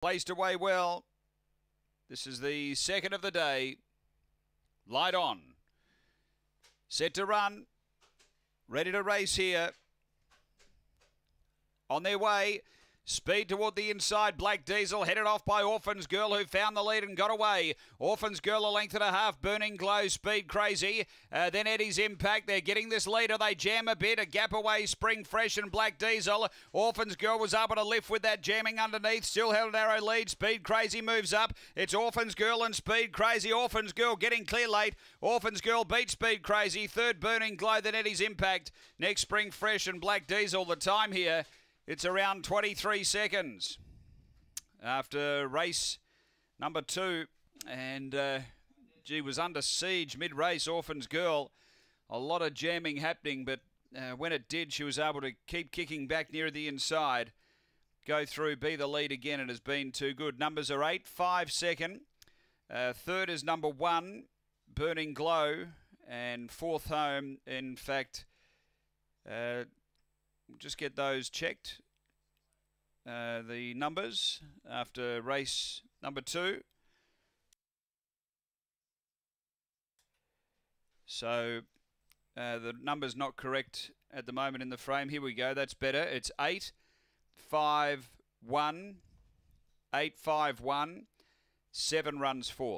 Placed away well. This is the second of the day. Light on. Set to run. Ready to race here. On their way. Speed toward the inside. Black Diesel headed off by Orphan's Girl, who found the lead and got away. Orphan's Girl a length and a half. Burning Glow, Speed Crazy. Uh, then Eddie's Impact. They're getting this leader. They jam a bit. A gap away. Spring Fresh and Black Diesel. Orphan's Girl was able to lift with that jamming underneath. Still held narrow lead. Speed Crazy moves up. It's Orphan's Girl and Speed Crazy. Orphan's Girl getting clear late. Orphan's Girl beat Speed Crazy. Third Burning Glow. Then Eddie's Impact. Next Spring Fresh and Black Diesel. The time here. It's around 23 seconds after race number two. And, uh, was under siege mid race. Orphan's Girl. A lot of jamming happening, but uh, when it did, she was able to keep kicking back near the inside. Go through, be the lead again. It has been too good. Numbers are eight, five second. Uh, third is number one, Burning Glow. And fourth home, in fact, uh, just get those checked. Uh, the numbers after race number two. So uh, the number's not correct at the moment in the frame. Here we go. That's better. It's eight, five, one, eight, five, one, seven runs four.